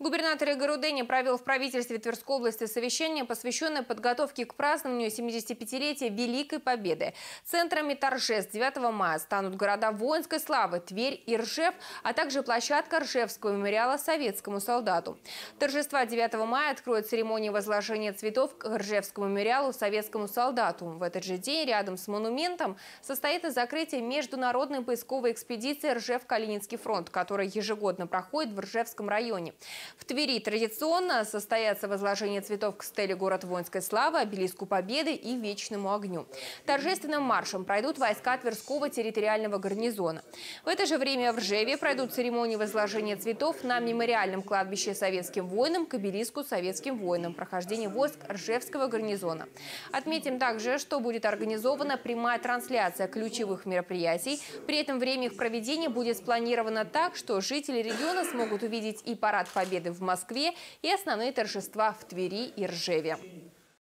Губернатор Игорь Удени провел в правительстве Тверской области совещание, посвященное подготовке к празднованию 75-летия Великой Победы. Центрами торжеств 9 мая станут города воинской славы Тверь и Ржев, а также площадка Ржевского мемориала советскому солдату. Торжества 9 мая откроют церемонию возложения цветов к Ржевскому мемориалу советскому солдату. В этот же день рядом с монументом состоит закрытие международной поисковой экспедиции Ржев-Калининский фронт, которая ежегодно проходит в Ржевском районе. В Твери традиционно состоятся возложение цветов к стеле «Город воинской славы», обелиску Победы и Вечному огню. Торжественным маршем пройдут войска Тверского территориального гарнизона. В это же время в Ржеве пройдут церемонии возложения цветов на мемориальном кладбище советским воинам к обелиску советским воинам, прохождение войск Ржевского гарнизона. Отметим также, что будет организована прямая трансляция ключевых мероприятий. При этом время их проведения будет спланировано так, что жители региона смогут увидеть и парад Победы в Москве и основные торжества в Твери и Ржеве.